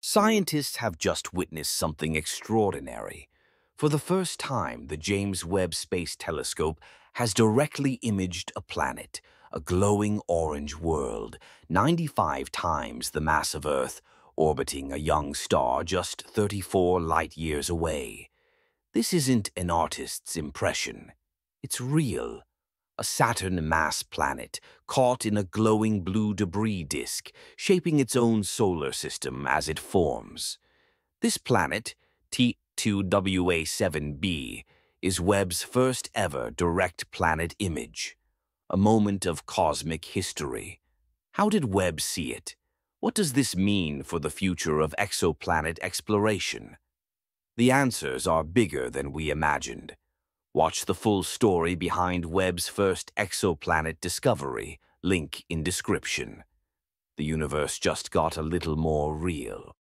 Scientists have just witnessed something extraordinary. For the first time, the James Webb Space Telescope has directly imaged a planet, a glowing orange world, 95 times the mass of Earth, orbiting a young star just 34 light-years away. This isn't an artist's impression. It's real a Saturn mass planet caught in a glowing blue debris disk, shaping its own solar system as it forms. This planet, T2WA7b, is Webb's first ever direct planet image, a moment of cosmic history. How did Webb see it? What does this mean for the future of exoplanet exploration? The answers are bigger than we imagined. Watch the full story behind Webb's first exoplanet discovery, link in description. The universe just got a little more real.